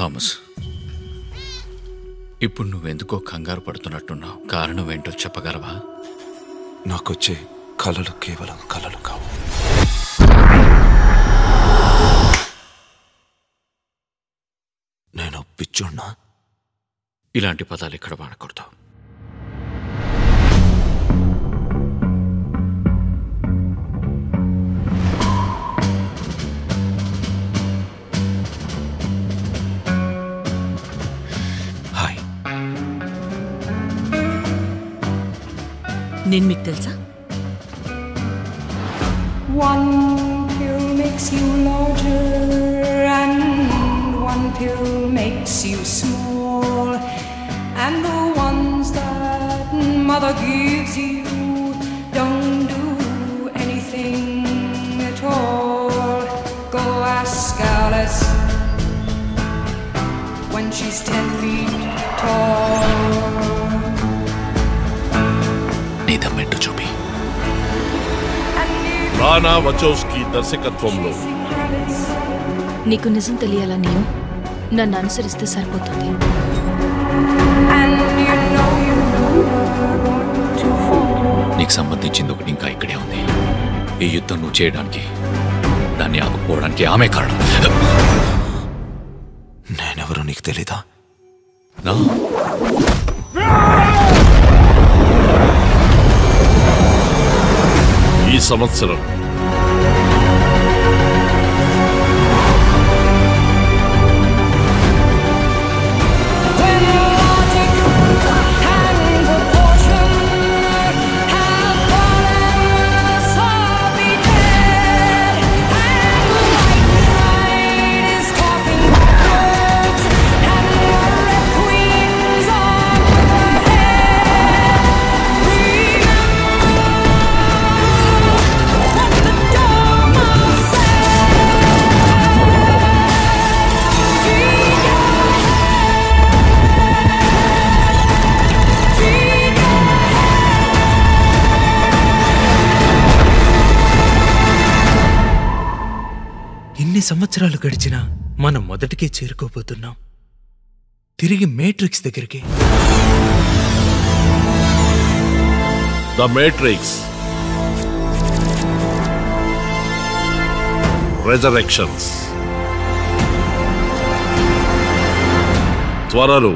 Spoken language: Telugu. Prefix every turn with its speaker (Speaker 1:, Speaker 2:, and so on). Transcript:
Speaker 1: థామస్ ఇప్పుడు నువ్వెందుకో కంగారు పడుతున్నట్టున్నావు. కారణం ఏంటో చెప్పగలవా?
Speaker 2: నాకొచ్చే కళలు కేవలం కళలు కావు. నేను పిచ్చోడ్నా?
Speaker 1: ఇలాంటి పదాలు ఇక్కడ వాడకూడదు.
Speaker 3: నేను మీకు తెలుసా
Speaker 4: One pill makes you larger, and one pill makes you small. And the ones that mother gives you don't do anything at all. Go ask Alice when she's ten feet tall.
Speaker 1: నీ దమ్మెంటూ చూపి.
Speaker 5: రానా వచోస్కి దర్శకత్వంలో.
Speaker 6: నీకు నిజం తెలియాలా నీయో? నన్ను అనుసరిస్తే సరిపోతుంది.
Speaker 1: నీకు సంబంధించింది ఒకటి ఇంకా ఇక్కడే ఉంది. ఈ యుద్ధం నువ్వు చేయడానికి దాన్ని ఆపుకోవడానికి ఆమె కారణం.
Speaker 2: నేనెవరో నీకు తెలీదా?
Speaker 1: నా.
Speaker 4: そまって
Speaker 7: ఎన్ని సంవత్సరాలు గడిచినా మనం మొదటికే చేరుకోబోతున్నాం. తిరిగి మేట్రిక్స్ దగ్గరికి.
Speaker 5: The Matrix Resurrections. త్వరలో